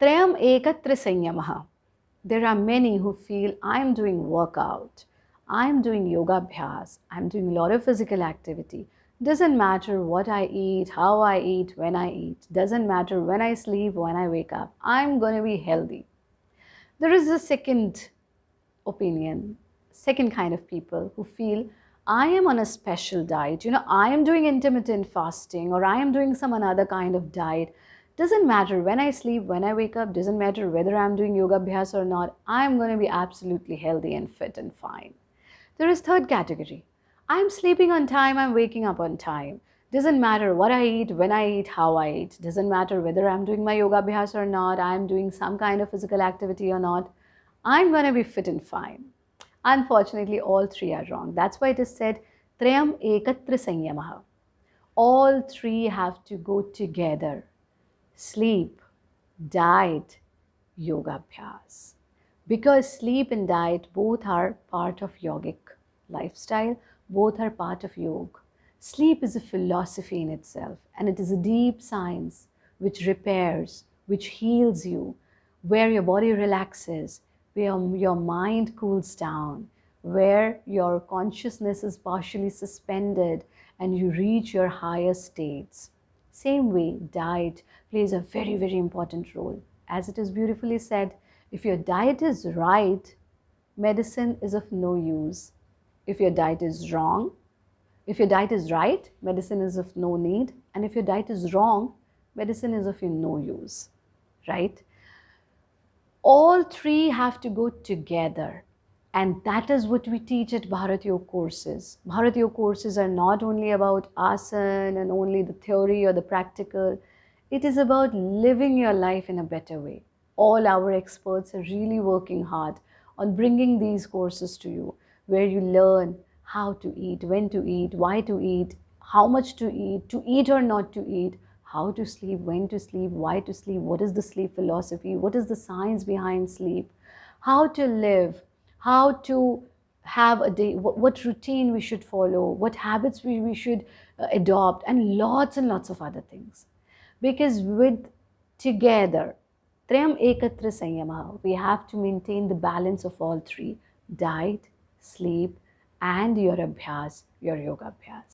Trayam sanyamaha. There are many who feel I am doing workout, I am doing yoga abhyas, I am doing a lot of physical activity. Doesn't matter what I eat, how I eat, when I eat. Doesn't matter when I sleep, when I wake up. I'm going to be healthy. There is a second opinion, second kind of people who feel I am on a special diet. You know, I am doing intermittent fasting or I am doing some another kind of diet. Doesn't matter when I sleep, when I wake up, doesn't matter whether I'm doing yoga abhyas or not. I'm going to be absolutely healthy and fit and fine. There is third category. I'm sleeping on time, I'm waking up on time. Doesn't matter what I eat, when I eat, how I eat. Doesn't matter whether I'm doing my yoga abhyas or not, I'm doing some kind of physical activity or not. I'm going to be fit and fine. Unfortunately, all three are wrong. That's why it is said, Trayam ekatra sanyamaha. All three have to go together. Sleep, diet, yoga abhyas. Because sleep and diet both are part of yogic lifestyle, both are part of yoga. Sleep is a philosophy in itself and it is a deep science which repairs, which heals you, where your body relaxes, where your mind cools down, where your consciousness is partially suspended and you reach your higher states. Same way, diet plays a very, very important role. As it is beautifully said, if your diet is right, medicine is of no use. If your diet is wrong, if your diet is right, medicine is of no need. And if your diet is wrong, medicine is of no use, right? All three have to go together. And that is what we teach at Bharat Yoga courses. Bharat Yoga courses are not only about asana and only the theory or the practical. It is about living your life in a better way. All our experts are really working hard on bringing these courses to you where you learn how to eat, when to eat, why to eat, how much to eat, to eat or not to eat, how to sleep, when to sleep, why to sleep, what is the sleep philosophy, what is the science behind sleep, how to live, how to have a day, what, what routine we should follow, what habits we, we should uh, adopt, and lots and lots of other things. Because with together, we have to maintain the balance of all three diet, sleep, and your abhyas, your yoga abhyas.